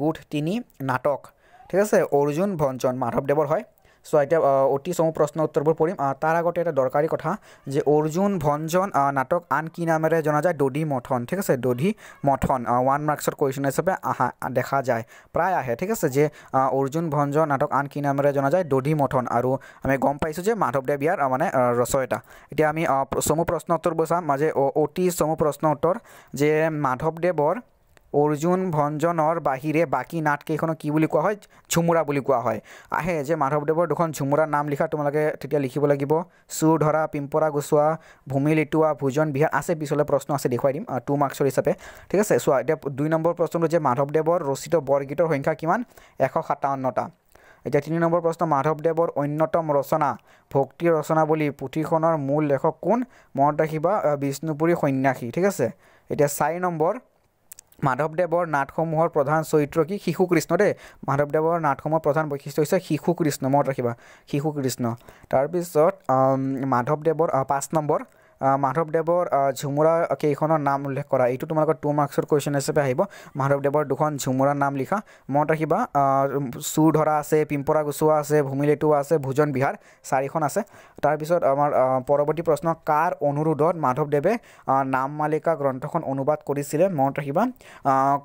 গোট তিনি নাটক। ঠিক আছে? অৰ্জুন ভঞ্জন মাধৱদেৱৰ হয়। চ' এতিয়া অতি চমু প্ৰশ্ন উত্তৰবোৰ পঢ়িম। তাৰ আগতে এটা দৰকাৰী কথা যে অৰ্জুন ভঞ্জন নাটক আন কি নামেৰে জনা যায়? দধি মথন। ঠিক আছে? দধি মথন ওৱান মাৰ্কছৰ কুৱেশ্যন হিচাপে আহা দেখা যায়। প্ৰায় আহে। ঠিক আছে? যে অৰ্জুন ভঞ্জন নাটক আন কি নামেৰে জনা যায়? দধি মথন। আৰু আমি গম পাইছোঁ যে মাধৱদেৱ ইয়াৰ মানে ৰচয়িতা। এতিয়া আমি চমু প্ৰশ্ন উত্তৰবোৰ চাম। মাজে অতি চমু প্ৰশ্ন উত্তৰ যে মাধৱদেৱৰ অৰ্জুন ভঞ্জনৰ বাহিৰে বাকী নাটকেইখনক কি বুলি কোৱা হয়? ঝুমুৰা বুলি কোৱা হয়। আহে যে মাধৱদেৱৰ দুখন ঝুমুৰাৰ নাম লিখা তোমালোকে তেতিয়া লিখিব লাগিব। চুৰ ধৰা পিম্পৰা গুচোৱা ভূমি লিটোৱা ভোজন বিহাৰ আছে পিছলৈ প্ৰশ্ন আছে দেখুৱাই দিম টু মাৰ্কছৰ হিচাপে। ঠিক আছে চোৱা এতিয়া দুই নম্বৰ প্ৰশ্নটো যে মাধৱদেৱৰ ৰচিত বৰগীতৰ সংখ্যা কিমান? এশ সাতাৱন্নটা। এতিয়া তিনি নম্বৰ প্ৰশ্ন মাধৱদেৱৰ অন্যতম ৰচনা ভক্তি ৰচনা বুলি পুথিখনৰ মূল লেখক কোন? মনত ৰাখিবা বিষ্ণুপুৰী সন্যাসী। ঠিক আছে এতিয়া চাৰি নম্বৰ মাধৱদেৱৰ নাটসমূহৰ প্ৰধান চৰিত্ৰ কি? শিশু কৃষ্ণ দেই। মাধৱদেৱৰ নাটসমূহৰ প্ৰধান বৈশিষ্ট্য হৈছে শিশু কৃষ্ণ। মনত ৰাখিবা। শিশু কৃষ্ণ। তাৰপিছত মাধৱদেৱৰ পাঁচ নম্বৰ। মাধৱদেৱৰ ঝুমুৰা কেইখনৰ নাম উল্লেখ কৰা। এইটো তোমালোকৰ টু মাৰ্কছৰ কুৱেশ্যন হিচাপে আহিব। মাধৱদেৱৰ দুখন ঝুমুৰাৰ নাম লিখা। মনত ৰাখিবা চুৰ ধৰা আছে পিম্পৰা গুচোৱা আছে ভূমিলেটুৱা আছে ভোজন বিহাৰ চাৰিখন আছে। তাৰপিছত আমাৰ পৰৱৰ্তী প্ৰশ্ন কাৰ অনুৰোধত মাধৱদেৱে নাম মালিকা গ্ৰন্থখন অনুবাদ কৰিছিলে? মনত ৰাখিবা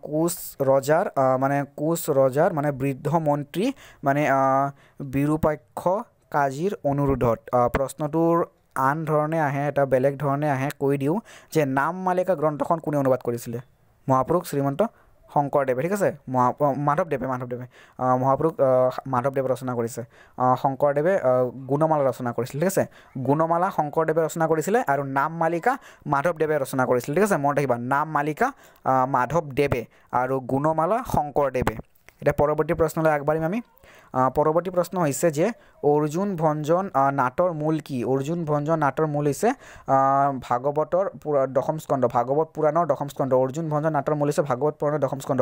কোচ ৰজাৰ মানে কোচ ৰজাৰ মানে বৃদ্ধ মন্ত্ৰী মানে বিৰূপাক্ষ কাজীৰ অনুৰোধত। প্ৰশ্নটোৰ আন ধৰণে আহে এটা বেলেগ ধৰণে আহে কৈ দিওঁ যে নাম মালিকা গ্ৰন্থখন কোনে অনুবাদ কৰিছিলে? মহাপুৰুষ শ্ৰীমন্ত শংকৰদেৱে ঠিক আছে? মহা মাধৱদেৱে মাধৱদেৱে। মহাপুৰুষ মাধৱদেৱে ৰচনা কৰিছে। শংকৰদেৱে গুণমালা ৰচনা কৰিছিল ঠিক আছে? গুণমালা শংকৰদেৱে ৰচনা কৰিছিলে আৰু নাম মালিকা মাধৱদেৱে ৰচনা কৰিছিল ঠিক আছে? মনত ৰাখিবা নাম মালিকা মাধৱদেৱে আৰু গুণমালা শংকৰদেৱে। এতিয়া পৰৱৰ্তী প্ৰশ্নলৈ আগবাঢ়িম আমি। পৰৱৰ্তী প্ৰশ্ন হৈছে যে অৰ্জুন ভঞ্জন নাটৰ মূল কি? অৰ্জুন ভঞ্জন নাটৰ মূল হৈছে ভাগৱতৰ দশম স্কন্ধ ভাগৱত পুৰাণৰ দশম স্কন্ধ। অৰ্জুন ভঞ্জন নাটৰ মূল হৈছে ভাগৱত পুৰাণৰ দশম স্কন্ধ।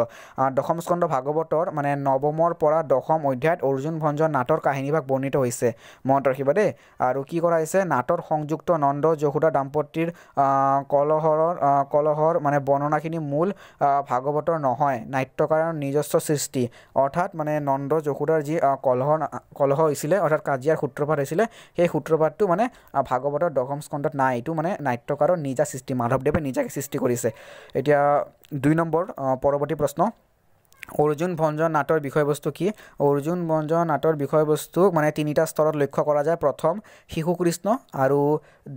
দশম স্কন্ধ ভাগৱতৰ মানে নৱমৰ পৰা দশম অধ্যায়ত অৰ্জুন ভঞ্জন নাটৰ কাহিনীভাগ বৰ্ণিত হৈছে। মনত ৰাখিবা দেই। আৰু কি কৰা হৈছে? নাটৰ সংযুক্ত নন্দ যশোদা দাম্পতীৰ কলহৰৰ কলহৰ মানে বৰ্ণনাখিনি মূল ভাগৱতৰ নহয়। নাট্যকাৰৰ নিজস্ব সৃষ্টি। অৰ্থাৎ মানে নন্দ যশোদাৰ যি কলহ কলহ হৈছিলে অৰ্থাৎ কাজিয়াৰ সূত্ৰপাত হৈছিলে সেই সূত্ৰপাতটো মানে ভাগৱতৰ দশম স্কন্ধত নাই। এইটো মানে নাট্যকাৰৰ নিজা সৃষ্টি মাধৱদেৱে নিজাকে সৃষ্টি কৰিছে। এতিয়া দুই নম্বৰ পৰৱৰ্তী প্ৰশ্ন। অৰ্জুন ভঞ্জন নাটৰ বিষয়বস্তু কি? অৰ্জুন ভঞ্জন নাটৰ বিষয়বস্তু মানে তিনিটা স্তৰত লক্ষ্য কৰা যায়। প্ৰথম শিশু কৃষ্ণ আৰু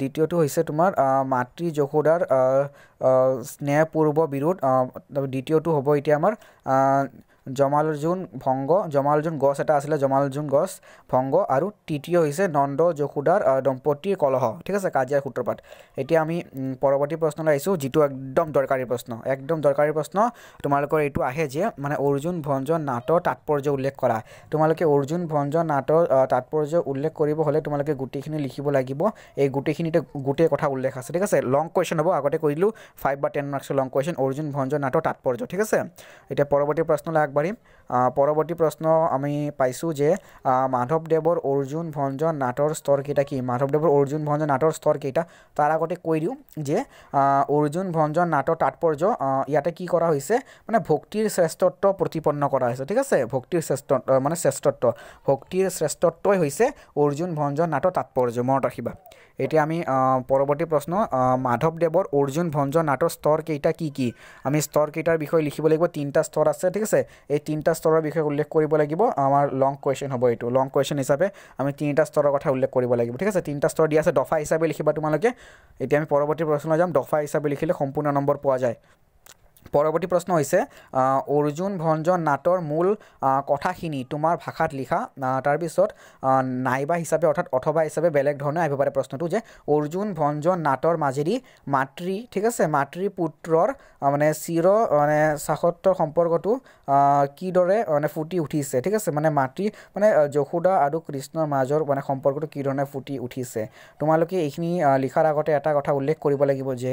দ্বিতীয়টো হৈছে তোমাৰ মাতৃ যশোদাৰ স্নেহপূৰ্ব বিৰোধ। দ্বিতীয়টো হ'ব এতিয়া আমাৰ জমালজুন ভংগ জমালজুন গছ এটা আছিলে জমালজুন গছ ভংগ আৰু তৃতীয় হৈছে নন্দ যশোদাৰ দম্পতীৰ কলহ। ঠিক আছে কাজিয়াৰ সূত্ৰপাত। এতিয়া আমি পৰৱৰ্তী প্ৰশ্নলৈ আহিছোঁ যিটো একদম দৰকাৰী প্ৰশ্ন একদম দৰকাৰী প্ৰশ্ন। তোমালোকৰ এইটো আহে যে মানে অৰ্জুন ভঞ্জন নাটৰ তাৎপৰ্য উল্লেখ কৰা। তোমালোকে অৰ্জুন ভঞ্জন নাটৰ তাৎপৰ্য উল্লেখ কৰিব হ'লে তোমালোকে গোটেইখিনি লিখিব লাগিব। এই গোটেইখিনিতে গোটেই কথা উল্লেখ আছে ঠিক আছে? লং কুৱেশ্যন হ'ব আগতে কৈ দিলোঁ ফাইভ বা টেন মাৰ্কছৰ লং কুৱেশ্যন অৰ্জুন ভঞ্জন নাটৰ তাৎপৰ্য ঠিক আছে? এতিয়া পৰৱৰ্তী প্ৰশ্নলৈ আগবাঢ়িম। পৰৱৰ্তী প্ৰশ্ন আমি পাইছোঁ যে মাধৱদেৱৰ অৰ্জুন ভঞ্জন নাটৰ স্তৰকেইটা কি? মাধৱদেৱৰ অৰ্জুন ভঞ্জন নাটৰ স্তৰকেইটা তাৰ আগতে কৈ দিওঁ যে অৰ্জুন ভঞ্জন নাটৰ তাৎপৰ্য ইয়াতে কি কৰা হৈছে? মানে ভক্তিৰ শ্ৰেষ্ঠত্ব প্ৰতিপন্ন কৰা হৈছে ঠিক আছে? ভক্তিৰ শ্ৰেষ্ঠ মানে শ্ৰেষ্ঠত্ব। ভক্তিৰ শ্ৰেষ্ঠত্বই হৈছে অৰ্জুন ভঞ্জন নাটৰ তাৎপৰ্য। মনত ৰাখিবা। এতিয়া আমি পৰৱৰ্তী প্ৰশ্ন মাধৱদেৱৰ অৰ্জুন ভঞ্জন নাটৰ স্তৰকেইটা কি কি? আমি স্তৰকেইটাৰ বিষয়ে লিখিব লাগিব তিনিটা স্তৰ আছে ঠিক আছে? এই তিনিটা স্তৰৰ বিষয়ে উল্লেখ কৰিব লাগিব আমাৰ লং কুৱেশ্যন হ'ব এইটো। লং কুৱেশ্যন হিচাপে আমি তিনিটা স্তৰৰ কথা উল্লেখ কৰিব লাগিব ঠিক আছে? তিনিটা স্তৰ দিয়া আছে দফা হিচাপে লিখিবা তোমালোকে। এতিয়া আমি পৰৱৰ্তী প্ৰশ্নলৈ যাম দফা হিচাপে লিখিলে সম্পূৰ্ণ নম্বৰ পোৱা যায়। পৰৱৰ্তী প্ৰশ্ন হৈছে অৰ্জুন ভঞ্জন নাটৰ মূল কথাখিনি তোমাৰ ভাষাত লিখা তাৰপিছত নাইবা হিচাপে অৰ্থাৎ অথবা হিচাপে বেলেগ ধৰণে আহিব পাৰে প্ৰশ্নটো যে অৰ্জুন ভঞ্জন নাটৰ মাজেদি মাতৃ ঠিক আছে মাতৃ পুত্ৰৰ মানে চিৰ মানে চাসত্বৰ সম্পৰ্কটো কিদৰে মানে ফুটি উঠিছে ঠিক আছে? মানে মাতৃ মানে যশোদা আৰু কৃষ্ণৰ মাজৰ মানে সম্পৰ্কটো কি ধৰণে ফুটি উঠিছে? তোমালোকে এইখিনি লিখাৰ আগতে এটা কথা উল্লেখ কৰিব লাগিব যে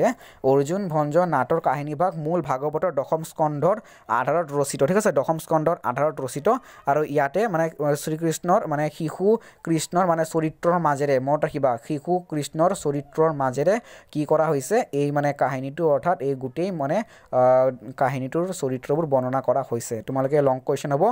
অৰ্জুন ভঞ্জন নাটৰ কাহিনীভাগ মূল ভাগ ভাগৱতৰ দশম স্কন্ধৰ আধাৰত ৰচিত ঠিক আছে? দশম স্কন্ধৰ আধাৰত ৰচিত। আৰু ইয়াতে মানে শ্ৰীকৃষ্ণৰ মানে শিশু কৃষ্ণৰ মানে চৰিত্ৰৰ মাজেৰে মনত ৰাখিবা শিশু কৃষ্ণৰ চৰিত্ৰৰ মাজেৰে কি কৰা হৈছে? এই মানে কাহিনীটো অৰ্থাৎ এই গোটেই মানে কাহিনীটোৰ চৰিত্ৰবোৰ বৰ্ণনা কৰা হৈছে। তোমালোকে লং কুৱেশ্যন হ'ব।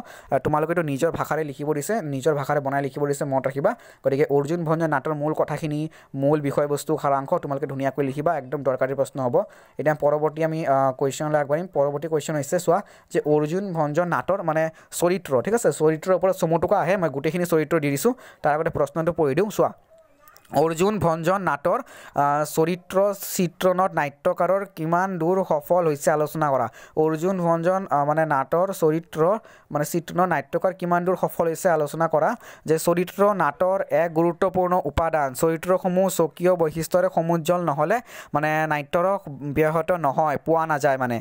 তোমালোকেতো নিজৰ ভাষাৰে লিখিব দিছে নিজৰ ভাষাৰে বনাই লিখিব দিছে মনত ৰাখিবা। গতিকে অৰ্জুন ভঞ্জন নাটৰ মূল কথাখিনি মূল বিষয়বস্তু সাৰাংশ তোমালোকে ধুনীয়াকৈ লিখিবা একদম দৰকাৰী প্ৰশ্ন হ'ব। এতিয়া পৰৱৰ্তী আমি কুৱেশ্যনলৈ আগবাঢ়িম। পৰৱৰ্তী কুৱেশ্যন হৈছে চোৱা যে অৰ্জুন ভঞ্জন নাটৰ মানে চৰিত্ৰ ঠিক আছে? চৰিত্ৰৰ ওপৰত চমুটোকা আহে মই গোটেইখিনি চৰিত্ৰ দি দিছোঁ তাৰ আগতে প্ৰশ্নটো পঢ়ি দিওঁ। চোৱা অৰ্জুন ভঞ্জন নাটৰ চৰিত্ৰ চিত্ৰণত নাট্যকাৰৰ কিমান দূৰ সফল হৈছে আলোচনা কৰা। অৰ্জুন ভঞ্জন মানে নাটৰ চৰিত্ৰ মানে চিত্ৰণৰ নাট্যকাৰ কিমান দূৰ সফল হৈছে আলোচনা কৰা যে চৰিত্ৰ নাটৰ এক গুৰুত্বপূৰ্ণ উপাদান। চৰিত্ৰসমূহ স্বকীয় বৈশিষ্ট্যৰে সমুজ্জ্বল নহ'লে মানে নাট্যৰস ব্যাহত নহয় পোৱা নাযায় মানে।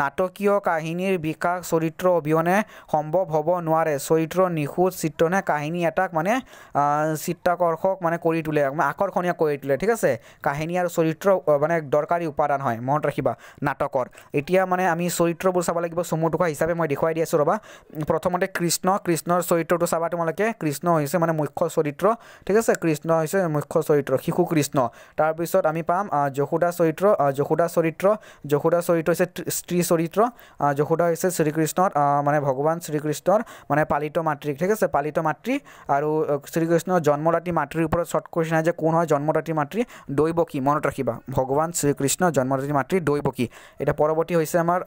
নাটকীয় কাহিনীৰ বিকাশ চৰিত্ৰ অবিহনে সম্ভৱ হ'ব নোৱাৰে। চৰিত্ৰ নিখুঁত চিত্ৰণে কাহিনী এটাক মানে চিত্তাকৰ্ষক মানে কৰি তোলে আকৰ্ষণীয় কৰি তোলে ঠিক আছে? কাহিনী আৰু চৰিত্ৰ মানে দৰকাৰী উপাদান হয় মনত ৰাখিবা নাটকৰ। এতিয়া মানে আমি চৰিত্ৰবোৰ চাব লাগিব চমু টুকুৰা হিচাপে মই দেখুৱাই দি আছোঁ ৰ'বা। প্ৰথমতে কৃষ্ণ কৃষ্ণৰ চৰিত্ৰটো চাবা তোমালোকে কৃষ্ণ হৈছে মানে মুখ্য চৰিত্ৰ ঠিক আছে? কৃষ্ণ হৈছে মুখ্য চৰিত্ৰ শিশু কৃষ্ণ। তাৰপিছত আমি পাম যশোদা চৰিত্ৰ যশোদা চৰিত্ৰ যশোদা চৰিত্ৰ হৈছে স্ত্ৰী চৰিত্ৰ যশোদা হৈছে শ্ৰীকৃষ্ণৰ মানে ভগৱান শ্ৰীকৃষ্ণৰ মানে পালিত মাতৃ ঠিক আছে? পালিত মাতৃ আৰু শ্ৰীকৃষ্ণৰ জন্মদাতী মাতৃৰ ওপৰত শ্বৰ্ট কুৱেশ্যন যে কোন হয় জন্মদাতী মাতৃ দৈৱকী মনত ৰাখিবা। ভগৱান শ্ৰীকৃষ্ণ জন্মদাতী মাতৃ দৈৱকী এতিয়া পৰৱৰ্তী হৈছে আমাৰ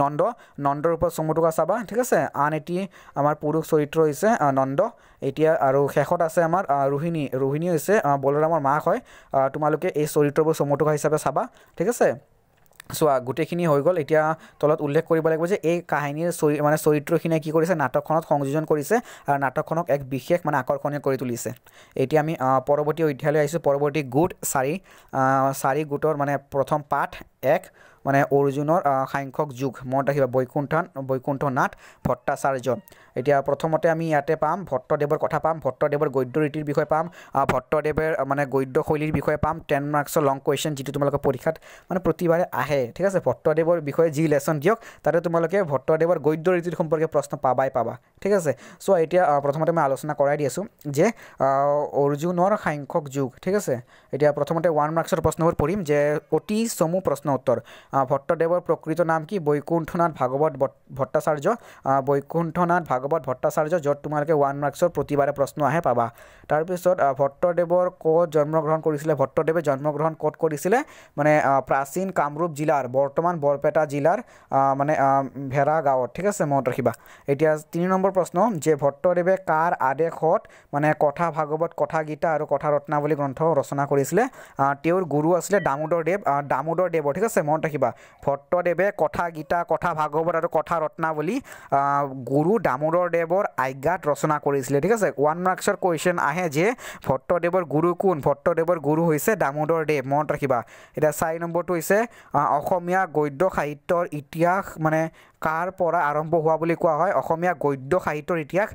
নন্দ। নন্দৰ ওপৰত চমুটুকা চাবা ঠিক আছে? আন এটি আমাৰ পুৰুষ চৰিত্ৰ হৈছে নন্দ। এতিয়া আৰু শেষত আছে আমাৰ ৰোহিণী। ৰোহিণী হৈছে বলৰামৰ মাক হয়। তোমালোকে এই চৰিত্ৰবোৰ চমুটুকা হিচাপে চাবা ঠিক আছে? চোৱা গোটেইখিনি হৈ গ'ল এতিয়া তলত উল্লেখ কৰিব লাগিব যে এই কাহিনীৰ চৰি মানে চৰিত্ৰখিনিয়ে কি কৰিছে নাটকখনত সংযোজন কৰিছে আৰু নাটকখনক এক বিশেষ মানে আকৰ্ষণীয় কৰি তুলিছে। এতিয়া আমি পৰৱৰ্তী অধ্যায়লৈ আহিছোঁ পৰৱৰ্তী গোট চাৰি চাৰি গোটৰ মানে প্ৰথম পাঠ। এক মানে অৰ্জুনৰ সাংখ্যক যুগ। মনত ৰাখিবা বৈকুণ্ঠন বৈকুণ্ঠনাথ ভট্টাচাৰ্য এতিয়া প্ৰথমতে আমি ইয়াতে পাম ভট্টদেৱৰ কথা পাম ভট্টদেৱৰ গদ্য ৰীতিৰ বিষয়ে পাম ভট্টদেৱৰ মানে গদ্য শৈলীৰ বিষয়ে পাম টেন মাৰ্কছৰ লং কুৱেশ্যন যিটো তোমালোকৰ পৰীক্ষাত মানে প্ৰতিবাৰে আহে। ঠিক আছে ভট্টদেৱৰ বিষয়ে যি লেচন দিয়ক তাতে তোমালোকে ভট্টদেৱৰ গদ্য ৰীতিৰ সম্পৰ্কে প্ৰশ্ন পাবাই পাবা। ঠিক আছে চ' এতিয়া প্ৰথমতে মই আলোচনা কৰাই দি আছোঁ যে অৰ্জুনৰ সাংখ্যক যুগ। ঠিক আছে এতিয়া প্ৰথমতে ওৱান মাৰ্কছৰ প্ৰশ্নবোৰ পঢ়িম যে অতি চমু প্ৰশ্ন উত্তৰ। ভট্টদেৱৰ প্ৰকৃত নাম কি? বৈকুণ্ঠনাথ ভাগৱত ভট্টাচাৰ্য। বৈকুণ্ঠনাথ ভাগৱত ভট্টাচাৰ্য য'ত তোমালোকে ওৱান মাৰ্কছৰ প্ৰতিবাৰে প্ৰশ্ন আহে পাবা। তাৰপিছত ভট্টদেৱৰ ক'ত জন্মগ্ৰহণ কৰিছিলে? ভট্টদেৱে জন্মগ্ৰহণ ক'ত কৰিছিলে? মানে প্ৰাচীন কামৰূপ জিলাৰ বৰ্তমান বৰপেটা জিলাৰ মানে ভেৰা গাঁৱত। ঠিক আছে মনত ৰাখিবা। এতিয়া তিনি নম্বৰ প্ৰশ্ন যে ভট্টদেৱে কাৰ আদেশত মানে কথা ভাগৱত কথা গীতা আৰু কথা ৰত্নাৱলী গ্ৰন্থ ৰচনা কৰিছিলে? তেওঁৰ গুৰু আছিলে দামোদৰ দেৱ। দামোদৰ দেৱৰ ঠিক আছে মনত ৰাখিবা। ভট্টদেৱে কথা গীতা কথা ভাগৱত আৰু কথা ৰত্নাৱলী গুৰু দামোদৰ দেৱৰ আজ্ঞাত ৰচনা কৰিছিলে ঠিক আছে? ওৱান মাৰ্কছৰ কুৱেশ্যন আহে যে ভট্টদেৱৰ গুৰু কোন? ভট্টদেৱৰ গুৰু হৈছে দামোদৰ দেৱ মনত ৰাখিবা। এতিয়া চাৰি নম্বৰটো হৈছে অসমীয়া গদ্য সাহিত্যৰ ইতিহাস মানে কাৰ পৰা আৰম্ভ হোৱা বুলি কোৱা হয়? অসমীয়া গদ্য সাহিত্যৰ ইতিহাস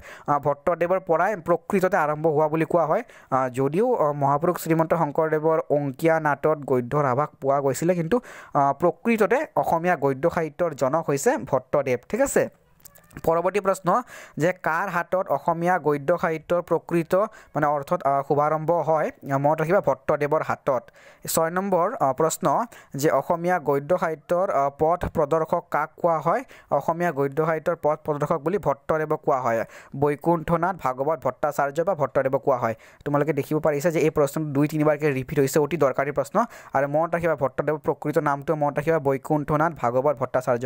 ভট্টদেৱৰ পৰাই প্ৰকৃততে আৰম্ভ হোৱা বুলি কোৱা হয়। যদিও মহাপুৰুষ শ্ৰীমন্ত শংকৰদেৱৰ অংকীয়া নাটত গদ্যৰ আভাস পোৱা গৈছিলে কিন্তু প্ৰকৃততে অসমীয়া গদ্য সাহিত্যৰ জনক হৈছে ভট্টদেৱ। ঠিক আছে? পৰৱৰ্তী প্ৰশ্ন যে কাৰ হাতত অসমীয়া গদ্য সাহিত্যৰ প্ৰকৃত মানে অৰ্থত শুভাৰম্ভ হয় মনত ৰাখিবা ভট্টদেৱৰ হাতত। ছয় নম্বৰ প্ৰশ্ন যে অসমীয়া গদ্য সাহিত্যৰ পথ প্ৰদৰ্শক কাক কোৱা হয়? অসমীয়া গদ্য সাহিত্যৰ পথ প্ৰদৰ্শক বুলি ভট্টদেৱক কোৱা হয়। বৈকুণ্ঠনাথ ভাগৱত ভট্টাচাৰ্য বা ভট্টদেৱক কোৱা হয়। তোমালোকে দেখিব পাৰিছা যে এই প্ৰশ্নটো দুই তিনিবাৰকৈ ৰিপিট হৈছে অতি দৰকাৰী প্ৰশ্ন। আৰু মনত ৰাখিবা ভট্টদেৱৰ প্ৰকৃত নামটো মনত ৰাখিবা বৈকুণ্ঠনাথ ভাগৱত ভট্টাচাৰ্য।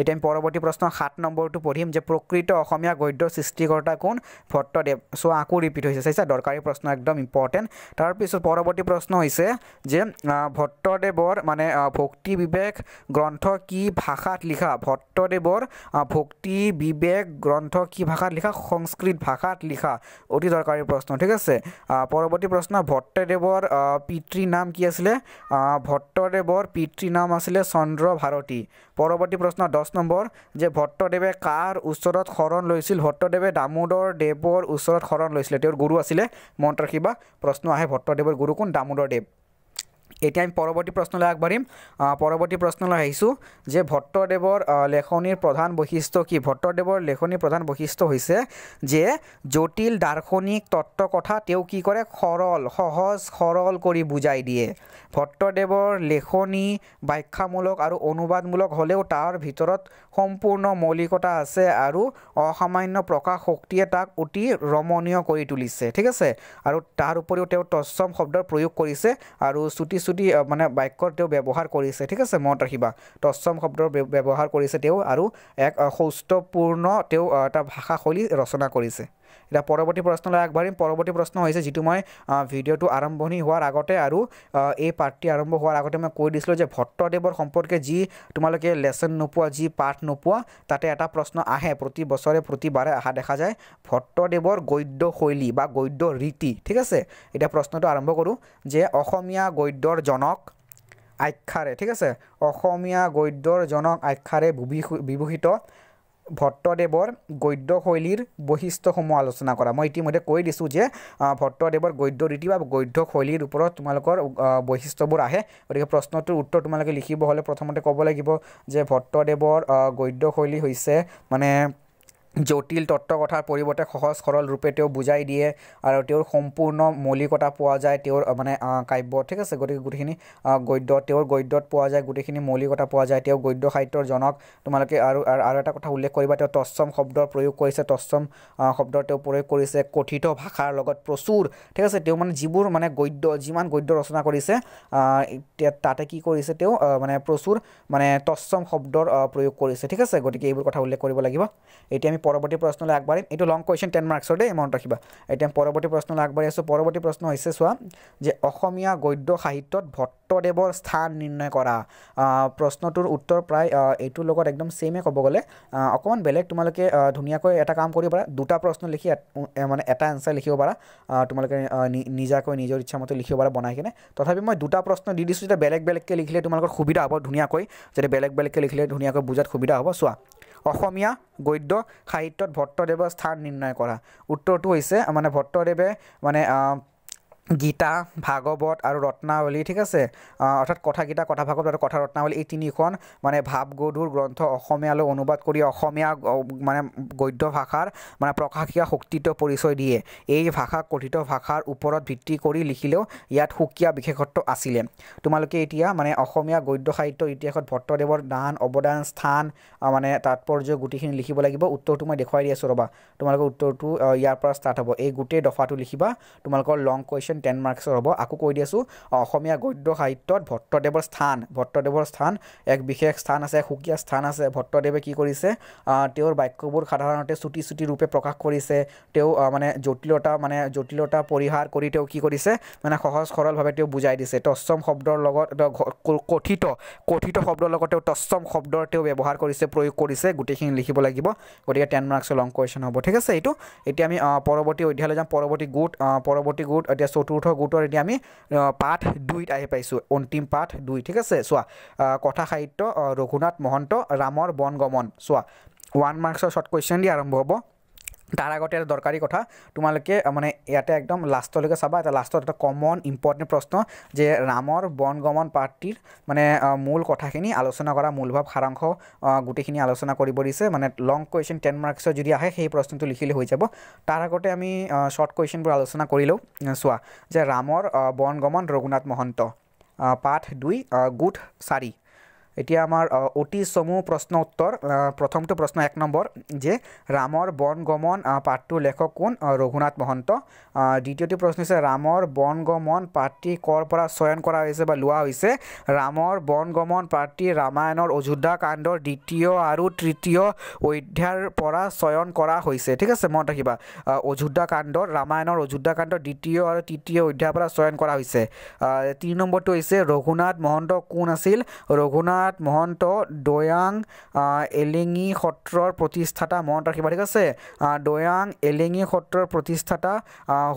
এতিয়া আমি পৰৱৰ্তী প্ৰশ্ন সাত নম্বৰটো পঢ়ি পঢ়িম যে প্ৰকৃত অসমীয়া গদ্যৰ সৃষ্টিকৰ্তা কোন? ভট্টদেৱ। চ' আকৌ ৰিপিট হৈছে চাইছা? দৰকাৰী প্ৰশ্ন একদম ইম্পৰ্টেণ্ট তাৰপিছত পৰৱৰ্তী প্ৰশ্ন হৈছে যে ভট্টদেৱৰ মানে ভক্তি বিবেক গ্ৰন্থ কি ভাষাত লিখা? ভট্টদেৱৰ ভক্তি বিবেক গ্ৰন্থ কি ভাষাত লিখা? সংস্কৃত ভাষাত লিখা। অতি দৰকাৰী প্ৰশ্ন ঠিক আছে? পৰৱৰ্তী প্ৰশ্ন ভট্টদেৱৰ পিতৃ নাম কি আছিলে? ভট্টদেৱৰ পিতৃ নাম আছিলে চন্দ্ৰ ভাৰতী। পৰৱৰ্তী প্ৰশ্ন দহ নম্বৰ যে ভট্টদেৱে কাৰ কাৰ ওচৰত শৰণ লৈছিল। ভট্টদেৱে দামোদৰ দেৱৰ ওচৰত শৰণ লৈছিলে। তেওঁৰ গুৰু আছিলে মনত ৰাখিবা প্ৰশ্ন আহে ভট্টদেৱৰ গুৰু কোন? দামোদৰ দেৱ। এতিয়া আমি পৰৱৰ্তী প্ৰশ্নলৈ আগবাঢ়িম। পৰৱৰ্তী প্ৰশ্নলৈ আহিছোঁ যে ভট্টদেৱৰ লেখনিৰ প্ৰধান বৈশিষ্ট্য কি? ভট্টদেৱৰ লেখনিৰ প্ৰধান বৈশিষ্ট্য হৈছে যে জটিল দাৰ্শনিক তত্ত্ব কথা তেওঁ কি কৰে? সৰল সহজ সৰল কৰি বুজাই দিয়ে। ভট্টদেৱৰ লেখনি ব্যাখ্যামূলক আৰু অনুবাদমূলক হ'লেও তাৰ ভিতৰত সম্পূৰ্ণ মৌলিকতা আছে আৰু অসামান্য প্ৰকাশ শক্তিয়ে তাক অতি ৰমণীয় কৰি তুলিছে। ঠিক আছে? আৰু তাৰ উপৰিও তেওঁ তৎসম শব্দৰ প্ৰয়োগ কৰিছে আৰু চুটি চুটি মানে বাক্যৰ তেওঁ ব্যৱহাৰ কৰিছে ঠিক আছে মনত ৰাখিবা। তৎসম শব্দৰ ব্যৱহাৰ কৰিছে তেওঁ আৰু এক সৌষ্ঠপূৰ্ণ তেওঁ এটা ভাষাশৈলী ৰচনা কৰিছে। এতিয়া পৰৱৰ্তী প্ৰশ্নলৈ আগবাঢ়িম। পৰৱৰ্তী প্ৰশ্ন হৈছে যিটো মই ভিডিঅ'টো আৰম্ভণি হোৱাৰ আগতে আৰু এই পাঠটি আৰম্ভ হোৱাৰ আগতে মই কৈ দিছিলোঁ যে ভট্টদেৱৰ সম্পৰ্কে যি তোমালোকে লেচন নোপোৱা যি পাঠ নোপোৱা তাতে এটা প্ৰশ্ন আহে। প্ৰতি বছৰে প্ৰতিবাৰে অহা দেখা যায় ভট্টদেৱৰ গদ্য শৈলী বা গদ্য ৰীতি। ঠিক আছে? এতিয়া প্ৰশ্নটো আৰম্ভ কৰোঁ যে অসমীয়া গদ্যৰ জনক আখ্যাৰে ঠিক আছে? অসমীয়া গদ্যৰ জনক আখ্যাৰে বিভূষিত ভট্টদেৱৰ গদ্যশৈলীৰ বৈশিষ্ট্যসমূহ আলোচনা কৰা। মই ইতিমধ্যে কৈ দিছোঁ যে ভট্টদেৱৰ গদ্য ৰীতি বা গদ্যশৈলীৰ ওপৰত তোমালোকৰ বৈশিষ্ট্যবোৰ আহে। গতিকে প্ৰশ্নটোৰ উত্তৰ তোমালোকে লিখিব হ'লে প্ৰথমতে ক'ব লাগিব যে ভট্টদেৱৰ গদ্যশৈলী হৈছে মানে জটিল তত্ত্ব কথাৰ পৰিৱৰ্তে সহজ সৰল ৰূপে তেওঁ বুজাই দিয়ে আৰু তেওঁৰ সম্পূৰ্ণ মৌলিকতা পোৱা যায় তেওঁৰ মানে কাব্য ঠিক আছে গতিকে গোটেইখিনি গদ্য তেওঁৰ গদ্যত পোৱা যায় গোটেইখিনি মৌলিকতা পোৱা যায় তেওঁ গদ্য সাহিত্যৰ জনক। তোমালোকে আৰু আৰু এটা কথা উল্লেখ কৰিবা তেওঁ তৎসম শব্দৰ প্ৰয়োগ কৰিছে তৎসম শব্দৰ তেওঁ প্ৰয়োগ কৰিছে কথিত ভাষাৰ লগত প্ৰচুৰ ঠিক আছে তেওঁ মানে যিবোৰ মানে গদ্য যিমান গদ্য ৰচনা কৰিছে তাতে কি কৰিছে তেওঁ মানে প্ৰচুৰ মানে তৎসম শব্দৰ প্ৰয়োগ কৰিছে ঠিক আছে গতিকে এইবোৰ কথা উল্লেখ কৰিব লাগিব। এতিয়া আমি পৰৱৰ্তী প্ৰশ্নলৈ আগবাঢ়িম এইটো লং কুৱেশ্যন টেন মাৰ্কছৰ দেই মনত ৰাখিবা। এতিয়া পৰৱৰ্তী প্ৰশ্নলৈ আগবাঢ়ি আছোঁ। পৰৱৰ্তী প্ৰশ্ন হৈছে চোৱা যে অসমীয়া গদ্য সাহিত্যত ভট্টদেৱৰ স্থান নিৰ্ণয় কৰা। প্ৰশ্নটোৰ উত্তৰ প্ৰায় এইটোৰ লগত একদম ছেইমে ক'ব গ'লে। অকণমান বেলেগ তোমালোকে ধুনীয়াকৈ এটা কাম কৰিব পাৰা। দুটা প্ৰশ্ন লিখি মানে এটা এনচাৰ লিখিব পাৰা। তোমালোকে নিজাকৈ নিজৰ ইচ্ছামতে লিখিব পাৰা বনাই কিনে। তথাপি মই দুটা প্ৰশ্ন দি দিছোঁ যেতিয়া বেলেগ বেলেগকৈ লিখিলে তোমালোকৰ সুবিধা হ'ব ধুনীয়াকৈ। যদি বেলেগ বেলেগকৈ লিখিলে ধুনীয়াকৈ বুজাত সুবিধা হ'ব। চোৱা অসমীয়া গদ্য সাহিত্যত ভট্টদেৱৰ স্থান নিৰ্ণয় কৰা। উত্তৰটো হৈছে মানে ভট্টদেৱে মানে গীতা ভাগৱত আৰু ৰত্নাৱলী ঠিক আছে? অৰ্থাৎ কথাগীতা কথা ভাগৱত আৰু কথা ৰত্নাৱলী এই তিনিখন মানে ভাৱগধুৰ গ্ৰন্থ অসমীয়ালৈ অনুবাদ কৰি অসমীয়া মানে গদ্য ভাষাৰ মানে প্ৰকাশীয়া শক্তিত্ব পৰিচয় দিয়ে। এই ভাষাক কথিত ভাষাৰ ওপৰত ভিত্তি কৰি লিখিলেও ইয়াত সুকীয়া বিশেষত্ব আছিলে। তোমালোকে এতিয়া মানে অসমীয়া গদ্য সাহিত্যৰ ইতিহাসত ভট্টদেৱৰ দান অৱদান স্থান মানে তাৎপৰ্য গোটেইখিনি লিখিব লাগিব। উত্তৰটো মই দেখুৱাই দি আছোঁ ৰ'বা। তোমালোকৰ উত্তৰটো ইয়াৰ পৰা ষ্টাৰ্ট হ'ব। এই গোটেই দফাটো লিখিবা। তোমালোকৰ লং কুৱেশ্যন টেন মাৰ্কছৰ হ'ব। আকৌ কৈ দি আছোঁ অসমীয়া গদ্য সাহিত্যত ভট্টদেৱৰ স্থান ভট্টদেৱৰ স্থান এক বিশেষ স্থান আছে সুকীয়া স্থান আছে। ভট্টদেৱে কি কৰিছে? তেওঁৰ বাক্যবোৰ সাধাৰণতে চুটি চুটি ৰূপে প্ৰকাশ কৰিছে। তেওঁ মানে জটিলতা মানে জটিলতা পৰিহাৰ কৰি তেওঁ কি কৰিছে? মানে সহজ সৰলভাৱে তেওঁ বুজাই দিছে। তৎসম শব্দৰ লগত কথিত কথিত শব্দৰ লগত তেওঁ তৎসম শব্দৰ তেওঁ ব্যৱহাৰ কৰিছে প্ৰয়োগ কৰিছে। গোটেইখিনি লিখিব লাগিব। গতিকে টেন মাৰ্কছৰ লং কুৱেশ্যন হ'ব। ঠিক আছে এইটো। এতিয়া আমি পৰৱৰ্তী অধ্যায়লৈ যাম। পৰৱৰ্তী গোট পৰৱৰ্তী গোট এতিয়া চতুৰ্থ গোটৰ এতিয়া আমি পাঠ দুইত আহি পাইছোঁ অন্তিম পাঠ দুই ঠিক আছে? চোৱা কথা সাহিত্য ৰঘুনাথ মহন্ত ৰামৰ বন গমন চোৱা ওৱান মাৰ্কছৰ শ্বৰ্ট কুৱেশ্যন দি আৰম্ভ হ'ব। তাৰ আগতে এটা দৰকাৰী কথা তোমালোকে মানে ইয়াতে একদম লাষ্টলৈকে চাবা এটা লাষ্টত এটা কমন ইম্পৰ্টেণ্ট প্ৰশ্ন যে ৰামৰ বন গমন পাৰ্টিৰ মানে মূল কথাখিনি আলোচনা কৰা মূলভাৱ সাৰাংশ গোটেইখিনি আলোচনা কৰিব দিছে মানে লং কুৱেশ্যন টেন মাৰ্কছৰ যদি আহে সেই প্ৰশ্নটো লিখিলে হৈ যাব। তাৰ আগতে আমি শ্বৰ্ট কুৱেশ্যনবোৰ আলোচনা কৰিলোঁ। চোৱা যে ৰামৰ বন গমন ৰঘুনাথ মহন্ত পাঠ দুই গোট চাৰি। এতিয়া আমাৰ অতি চমু প্ৰশ্ন উত্তৰ প্ৰথমটো প্ৰশ্ন এক নম্বৰ যে ৰামৰ বন গমন পাঠটোৰ লেখক কোন? ৰঘুনাথ মহন্ত। দ্বিতীয়টো প্ৰশ্ন হৈছে ৰামৰ বন গমন পাঠটি ক'ৰ পৰা চয়ন কৰা হৈছে বা লোৱা হৈছে? ৰামৰ বন গমন পাঠটি ৰামায়ণৰ অযোধ্যা কাণ্ডৰ দ্বিতীয় আৰু তৃতীয় অধ্যায়ৰ পৰা চয়ন কৰা হৈছে। ঠিক আছে মনত ৰাখিবা। অযোধ্যা কাণ্ডৰ ৰামায়ণৰ অযোধ্যা কাণ্ডৰ দ্বিতীয় আৰু তৃতীয় অধ্যায়ৰ পৰা চয়ন কৰা হৈছে। তিনি নম্বৰটো হৈছে ৰঘুনাথ মহন্ত কোন আছিল? ৰঘুনাথ ৰঘুনাথ মহন্ত দৈয়াং এলেঙি সত্ৰৰ প্ৰতিষ্ঠাতা মনত ৰাখিবা ঠিক আছে? দৈয়াং এলেঙি সত্ৰৰ প্ৰতিষ্ঠাতা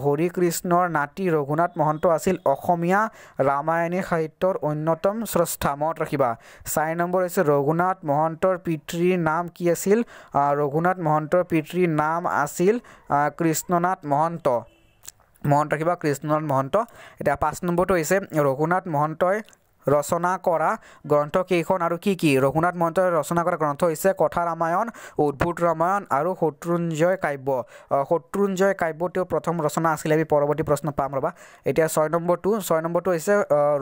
হৰিকৃষ্ণৰ নাতি ৰঘুনাথ মহন্ত আছিল অসমীয়া ৰামায়ণী সাহিত্যৰ অন্যতম স্ৰষ্টা। মনত ৰাখিবা। চাৰি নম্বৰ হৈছে ৰঘুনাথ মহন্তৰ পিতৃৰ নাম কি আছিল? ৰঘুনাথ মহন্তৰ পিতৃৰ নাম আছিল কৃষ্ণনাথ মহন্ত। মহন্ত ৰাখিবা কৃষ্ণনাথ মহন্ত। এতিয়া পাঁচ নম্বৰটো হৈছে ৰঘুনাথ মহন্তই ৰচনা কৰা গ্ৰন্থ কেইখন আৰু কি কি? ৰঘুনাথ মহন্তই ৰচনা কৰা গ্ৰন্থ হৈছে কথা ৰামায়ণ উদ্ভুত ৰামায়ণ আৰু শত্ৰুঞ্জয় কাব্য। শত্ৰুঞ্জয় কাব্য তেওঁ প্ৰথম ৰচনা আছিলে আমি পৰৱৰ্তী প্ৰশ্ন পাম ৰ'বা। এতিয়া ছয় নম্বৰটো ছয় নম্বৰটো হৈছে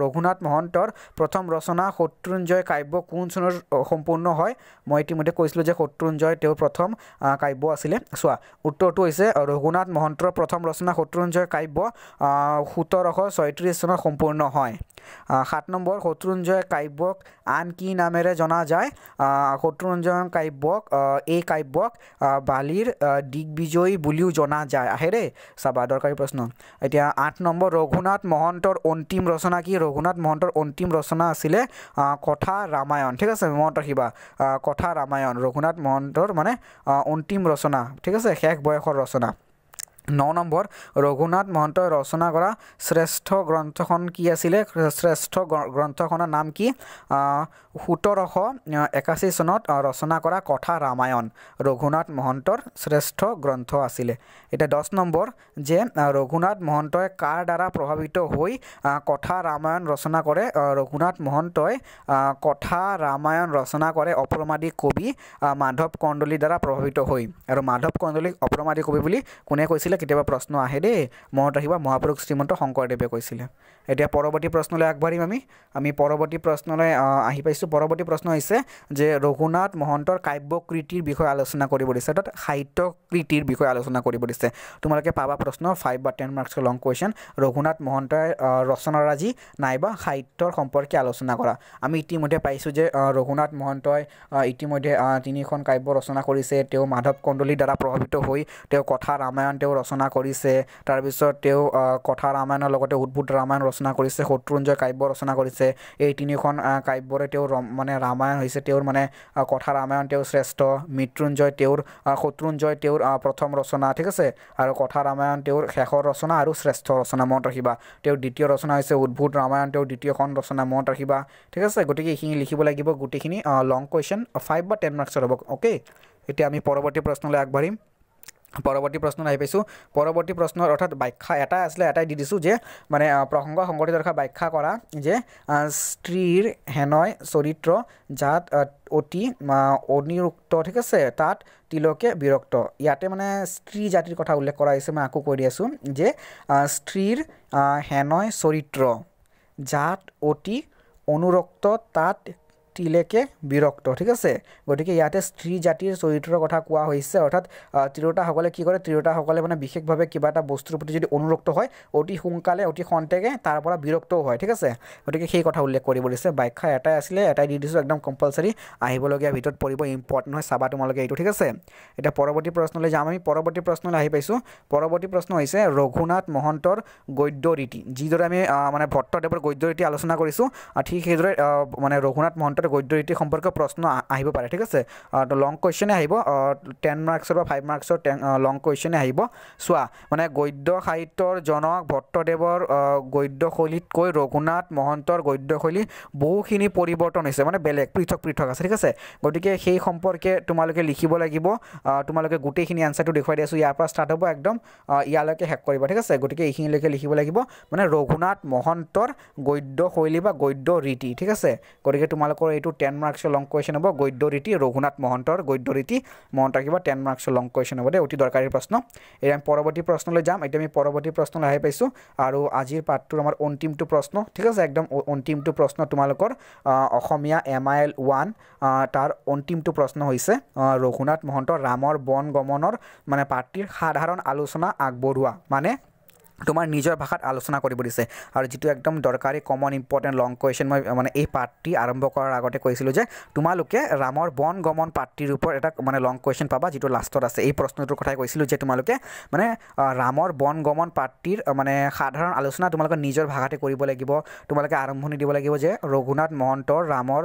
ৰঘুনাথ মহন্তৰ প্ৰথম ৰচনা শত্ৰুঞ্জয় কাব্য কোন চনত সম্পূৰ্ণ হয়? মই ইতিমধ্যে কৈছিলোঁ যে শত্ৰুঞ্জয় তেওঁৰ প্ৰথম কাব্য আছিলে। চোৱা উত্তৰটো হৈছে ৰঘুনাথ মহন্তৰ প্ৰথম ৰচনা শত্ৰুঞ্জয় কাব্য সোতৰশ ছয়ত্ৰিছ চনত সম্পূৰ্ণ হয়। সাত নম্বৰ শত্ৰুঞ্জয় কাব্যক আন কি নামেৰে জনা যায়? শত্ৰুঞ্জয় কাব্যক এই কাব্যক বালিৰ দিগ্বিজয়ী বুলিও জনা যায়। আহে দেই চাবা দৰকাৰী প্ৰশ্ন। এতিয়া আঠ নম্বৰ ৰঘুনাথ মহন্তৰ অন্তিম ৰচনা কি? ৰঘুনাথ মহন্তৰ অন্তিম ৰচনা আছিলে কথা ৰামায়ণ। ঠিক আছে মনত ৰাখিবা। কথা ৰামায়ণ ৰঘুনাথ মহন্তৰ মানে অন্তিম ৰচনা। ঠিক আছে শেষ বয়সৰ ৰচনা। ন নম্বৰ ৰঘুনাথ মহন্তই ৰচনা কৰা শ্ৰেষ্ঠ গ্ৰন্থখন কি আছিলে? শ্ৰেষ্ঠ গ্ৰন্থখনৰ নাম কি? সোতৰশ একাশী চনত ৰচনা কৰা কথা ৰামায়ণ ৰঘুনাথ মহন্তৰ শ্ৰেষ্ঠ গ্ৰন্থ আছিলে। এতিয়া দহ নম্বৰ যে ৰঘুনাথ মহন্তই কাৰ দ্বাৰা প্ৰভাৱিত হৈ কথা ৰামায়ণ ৰচনা কৰে? ৰঘুনাথ মহন্তই কথা ৰামায়ণ ৰচনা কৰে অপ্ৰমাদী কবি মাধৱ কণ্ডলীৰ দ্বাৰা প্ৰভাৱিত হৈ। আৰু মাধৱ কণ্ডলীক অপ্ৰমাদী কবি বুলি কোনে কৈছিলে? কেতিয়াবা প্ৰশ্ন আহে দেই। মনত ৰাখিবা মহাপুৰুষ শ্ৰীমন্ত শংকৰদেৱে কৈছিলে। এতিয়া পৰৱৰ্তী প্ৰশ্নলৈ আগবাঢ়িম আমি। আমি পৰৱৰ্তী প্ৰশ্নলৈ আহি পাইছোঁ। পৰৱৰ্তী প্ৰশ্ন হৈছে যে ৰঘুনাথ মহন্তৰ কাব্যকৃতিৰ বিষয়ে আলোচনা কৰিব দিছে। অৰ্থাৎ সাহিত্যকৃতিৰ বিষয়ে আলোচনা কৰিব দিছে। তোমালোকে পাবা প্ৰশ্ন ফাইভ বা টেন মাৰ্কছৰ লং কুৱেশ্যন ৰঘুনাথ মহন্তই ৰচনাৰাজি নাইবা সাহিত্যৰ সম্পৰ্কে আলোচনা কৰা। আমি ইতিমধ্যে পাইছোঁ যে ৰঘুনাথ মহন্তই ইতিমধ্যে তিনিখন কাব্য ৰচনা কৰিছে। তেওঁ মাধৱ কণ্ডলীৰ দ্বাৰা প্ৰভাৱিত হৈ তেওঁ কথা ৰামায়ণ তেওঁ ৰচনা কৰিছে। তাৰপিছত তেওঁ কথা ৰামায়ণৰ লগতে উদ্ভুত ৰামায়ণ ৰচনা কৰিছে শত্ৰুঞ্জয় কাব্য ৰচনা কৰিছে। এই তিনিখন কাব্যৰে তেওঁৰ মানে ৰামায়ণ হৈছে তেওঁৰ মানে কথা ৰামায়ণ তেওঁৰ শ্ৰেষ্ঠ মৃত্যুঞ্জয় তেওঁৰ শত্ৰুঞ্জয় তেওঁৰ প্ৰথম ৰচনা ঠিক আছে? আৰু কথা ৰামায়ণ তেওঁৰ শেষৰ ৰচনা আৰু শ্ৰেষ্ঠ ৰচনা মনত ৰাখিবা। তেওঁৰ দ্বিতীয় ৰচনা হৈছে উদ্ভুত ৰামায়ণ তেওঁৰ দ্বিতীয়খন ৰচনা মনত ৰাখিবা। ঠিক আছে? গতিকে এইখিনি লিখিব লাগিব গোটেইখিনি লং কুৱেশ্যন ফাইভ বা টেন মাৰ্কছৰ হ'ব। অ'কে এতিয়া আমি পৰৱৰ্তী প্ৰশ্নলৈ আগবাঢ়িম। পৰৱৰ্তী প্ৰশ্নত আহি পাইছোঁ। পৰৱৰ্তী প্ৰশ্নৰ অৰ্থাৎ ব্যাখ্যা এটাই আছিলে এটাই দি দিছোঁ যে মানে প্ৰসংগ সংগঠিত ৰখা ব্যাখ্যা কৰা যে স্ত্ৰীৰ হেনয় চৰিত্ৰ যাত অতি অনিৰুক্ত ঠিক আছে তাত তিলকে বিৰক্ত। ইয়াতে মানে স্ত্ৰী জাতিৰ কথা উল্লেখ কৰা হৈছে মই আকৌ কৈ দি আছোঁ যে স্ত্ৰীৰ হেনয় চৰিত্ৰ জাত অতি অনুৰক্ত তাত তিলেকে বিৰক্ত ঠিক আছে? গতিকে ইয়াতে স্ত্ৰী জাতিৰ চৰিত্ৰৰ কথা কোৱা হৈছে অৰ্থাৎ তিৰোতাসকলে কি কৰে? তিৰোতাসকলে মানে বিশেষভাৱে কিবা এটা বস্তুৰ প্ৰতি যদি অনুৰক্ত হয় অতি সোনকালে অতি খন্তেকে তাৰ পৰা বিৰক্তও হয় ঠিক আছে? গতিকে সেই কথা উল্লেখ কৰিব দিছে। ব্যাখ্যা এটাই আছিলে এটাই দি দিছোঁ একদম কম্পালচাৰী আহিবলগীয়া ভিতৰত পৰিব ইম্পৰ্টেণ্ট হয় চাবা তোমালোকে এইটো ঠিক আছে? এতিয়া পৰৱৰ্তী প্ৰশ্নলৈ যাম আমি। পৰৱৰ্তী প্ৰশ্নলৈ আহি পাইছোঁ। পৰৱৰ্তী প্ৰশ্ন হৈছে ৰঘুনাথ মহন্তৰ গদ্য ৰীতি যিদৰে আমি মানে ভট্টদেৱৰ গদ্য ৰীতি আলোচনা কৰিছোঁ ঠিক সেইদৰে মানে ৰঘুনাথ মহন্তৰ ক্ষেত্ৰত গদ্য ৰীতি সম্পৰ্কে প্ৰশ্ন আহিব পাৰে ঠিক আছে? লং কুৱেশ্যনে আহিব টেন মাৰ্কছৰ বা ফাইভ মাৰ্কছৰ টেন লং কুৱেশ্যনে আহিব। চোৱা মানে গদ্য সাহিত্যৰ জনক ভট্টদেৱৰ গদ্যশৈলীতকৈ ৰঘুনাথ মহন্তৰ গদ্যশৈলী বহুখিনি পৰিৱৰ্তন হৈছে মানে বেলেগ পৃথক পৃথক আছে ঠিক আছে? গতিকে সেই সম্পৰ্কে তোমালোকে লিখিব লাগিব তোমালোকে গোটেইখিনি এনচাৰটো দেখুৱাই দি আছোঁ ইয়াৰ পৰা ষ্টাৰ্ট হ'ব একদম ইয়ালৈকে শেষ কৰিবা ঠিক আছে? গতিকে এইখিনিলৈকে লিখিব লাগিব মানে ৰঘুনাথ মহন্তৰ গদ্যশৈলী বা গদ্য ৰীতি ঠিক আছে? গতিকে তোমালোকৰ এইটো টেন মাৰ্কছৰ লং কুৱেশ্যন হ'ব। গদ্য ৰীতি ৰঘুনাথ মহন্তৰ গদ্য ৰীতি মনত ৰাখিব টেন মাৰ্কছৰ লং কুৱেশ্যন হ'ব দেই অতি দৰকাৰী প্ৰশ্ন। এতিয়া আমি পৰৱৰ্তী প্ৰশ্নলৈ যাম। এতিয়া আমি পৰৱৰ্তী প্ৰশ্নলৈ আহি পাইছোঁ। আৰু আজিৰ পাঠটোৰ আমাৰ অন্তিমটো প্ৰশ্ন ঠিক আছে? একদম অন্তিমটো প্ৰশ্ন তোমালোকৰ Asomiya M I L one তাৰ অন্তিমটো প্ৰশ্ন হৈছে ৰঘুনাথ মহন্ত ৰামৰ বন গমনৰ মানে পাৰ্টিৰ সাধাৰণ আলোচনা আগবঢ়োৱা। মানে তোমাৰ নিজৰ ভাষাত আলোচনা কৰিব দিছে। আৰু যিটো একদম দৰকাৰী কমন ইম্পৰ্টেণ্ট লং কুৱেশ্যন মই মানে এই পাঠটি আৰম্ভ কৰাৰ আগতে কৈছিলোঁ যে তোমালোকে ৰামৰ বন গমন পাঠটিৰ ওপৰত এটা মানে লং কুৱেশ্যন পাবা যিটো লাষ্টত আছে। এই প্ৰশ্নটোৰ কথাই কৈছিলোঁ যে তোমালোকে মানে ৰামৰ বন গমন পাঠটিৰ মানে সাধাৰণ আলোচনা তোমালোকে নিজৰ ভাষাতে কৰিব লাগিব। তোমালোকে আৰম্ভণি দিব লাগিব যে ৰঘুনাথ মহন্তৰ ৰামৰ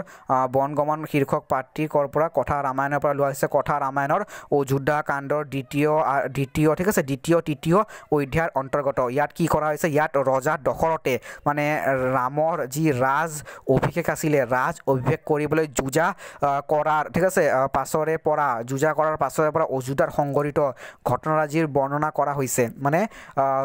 বন গমন শীৰ্ষক পাঠটি কৰ পৰা কথা ৰামায়ণৰ পৰা লোৱা হৈছে। কথা ৰামায়ণৰ অযোধ্যা কাণ্ডৰ দ্বিতীয় দ্বিতীয় ঠিক আছে দ্বিতীয় তৃতীয় অধ্যায়ৰ অন্তৰ্গত। দশৰথ ইয়াত কি কৰা হৈছে? ইয়াত ৰজা দশৰথে মানে ৰামৰ যি ৰাজ অভিষেক আছিলে ৰাজ অভিষেক কৰিবলৈ যুঁজা কৰাৰ ঠিক আছে পাছৰে পৰা যুঁজা কৰাৰ পাছৰে পৰা অযোধ্যাত সংঘটিত ঘটনাৰাজিৰ বৰ্ণনা কৰা হৈছে। মানে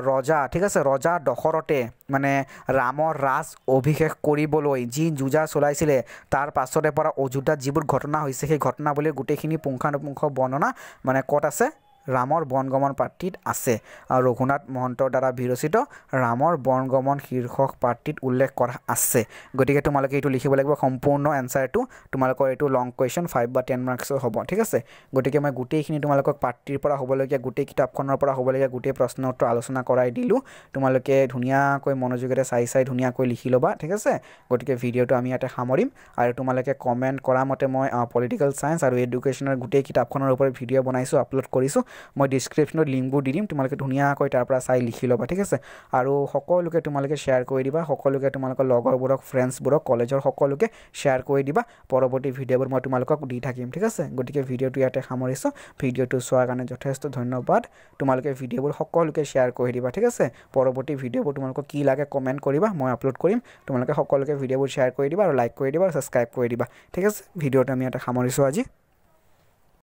ৰজা ঠিক আছে ৰজা দশৰথে মানে ৰামৰ ৰাজ অভিষেক কৰিবলৈ যি যুঁজা চলাইছিলে তাৰ পাছৰে পৰা অযোধ্যাত যিবোৰ ঘটনা হৈছে সেই ঘটনাৱলীৰ গোটেইখিনি পুংখানুপুংখ বৰ্ণনা মানে ক'ত আছে? ৰামৰ বনগমন পাৰ্টিত আছে আৰু ৰঘুনাথ মহন্তৰ দ্বাৰা বিৰচিত ৰামৰ বনগমন শীৰ্ষক পাৰ্টিত উল্লেখ কৰা আছে। গতিকে তোমালোকে এইটো লিখিব লাগিব। সম্পূৰ্ণ এনচাৰটো তোমালোকৰ এইটো লং কুৱেশ্যন ফাইভ বা টেন মাৰ্কছৰ হ'ব ঠিক আছে? গতিকে মই গোটেইখিনি তোমালোকক পাৰ্টিৰ পৰা হ'বলগীয়া গোটেই কিতাপখনৰ পৰা হ'বলগীয়া গোটেই প্ৰশ্ন উত্তৰ আলোচনা কৰাই দিলোঁ। তোমালোকে ধুনীয়াকৈ মনোযোগেৰে চাই চাই ধুনীয়াকৈ লিখি ল'বা ঠিক আছে? গতিকে ভিডিঅ'টো আমি ইয়াতে সামৰিম আৰু তোমালোকে কমেণ্ট কৰা মতে মই পলিটিকেল ছায়েন্স আৰু এডুকেশ্যনৰ গোটেই কিতাপখনৰ ওপৰত ভিডিঅ' বনাইছোঁ আপলোড কৰিছোঁ। মই ডিছক্ৰিপশ্যনত লিংকবোৰ দি দিম তোমালোকে ধুনীয়াকৈ তাৰ পৰা চাই লিখি ল'বা ঠিক আছে? আৰু সকলোকে তোমালোকে শ্বেয়াৰ কৰি দিবা সকলোকে তোমালোকৰ লগৰবোৰক ফ্ৰেণ্ডছবোৰক কলেজৰ সকলোকে শ্বেয়াৰ কৰি দিবা। পৰৱৰ্তী ভিডিঅ'বোৰ মই তোমালোকক দি থাকিম ঠিক আছে? গতিকে ভিডিঅ'টো ইয়াতে সামৰিছোঁ। ভিডিঅ'টো চোৱাৰ কাৰণে যথেষ্ট ধন্যবাদ। তোমালোকে ভিডিঅ'বোৰ সকলোকে শ্বেয়াৰ কৰি দিবা ঠিক আছে? পৰৱৰ্তী ভিডিঅ'বোৰ তোমালোকক কি লাগে কমেণ্ট কৰিবা মই আপলোড কৰিম। তোমালোকে সকলোকে ভিডিঅ'বোৰ শ্বেয়াৰ কৰি দিবা আৰু লাইক কৰি দিবা আৰু ছাবস্ক্ৰাইব কৰি দিবা ঠিক আছে? ভিডিঅ'টো আমি ইয়াতে সামৰিছোঁ আজি।